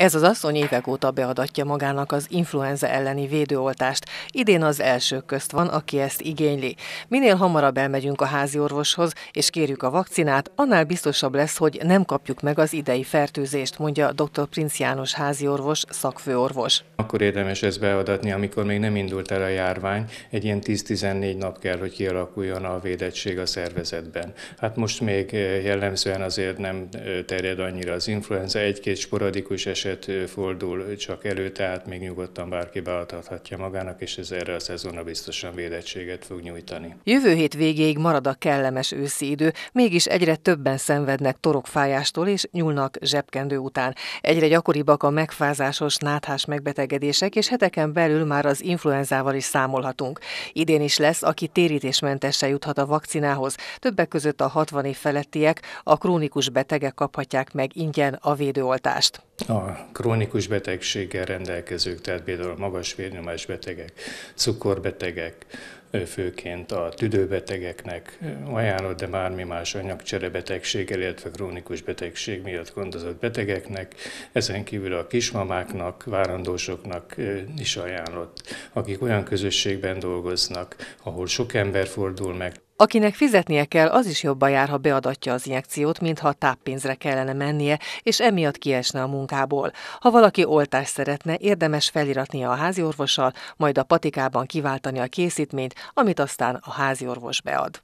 Ez az asszony évek óta beadatja magának az influenza elleni védőoltást. Idén az elsők közt van, aki ezt igényli. Minél hamarabb elmegyünk a házi orvoshoz, és kérjük a vakcinát, annál biztosabb lesz, hogy nem kapjuk meg az idei fertőzést, mondja dr. Princ János háziorvos, szakfőorvos. Akkor érdemes ezt beadatni, amikor még nem indult el a járvány. Egy ilyen 10-14 nap kell, hogy kialakuljon a védettség a szervezetben. Hát most még jellemzően azért nem terjed annyira az influenza, egy-két sporadikus eset eset fordul csak elő, tehát még nyugodtan bárki beadhatja magának, és ez erre a szezonra biztosan védettséget fog nyújtani. Jövő hét végéig marad a kellemes őszi idő, mégis egyre többen szenvednek torokfájástól és nyúlnak zsebkendő után. Egyre gyakoribbak a megfázásos náthás megbetegedések, és heteken belül már az influenzával is számolhatunk. Idén is lesz, aki térítésmentesen juthat a vakcinához. Többek között a 60 év felettiek, a krónikus betegek kaphatják meg ingyen a védőoltást. A krónikus betegséggel rendelkezők, tehát például magas vérnyomás betegek, cukorbetegek, főként a tüdőbetegeknek ajánlott, de bármi más anyagcserebetegség, illetve krónikus betegség miatt gondozott betegeknek, ezen kívül a kismamáknak, várandósoknak is ajánlott, akik olyan közösségben dolgoznak, ahol sok ember fordul meg, Akinek fizetnie kell, az is jobban jár, ha beadatja az injekciót, mintha táppénzre kellene mennie, és emiatt kiesne a munkából. Ha valaki oltást szeretne, érdemes feliratnia a háziorvossal, majd a patikában kiváltani a készítményt, amit aztán a háziorvos bead.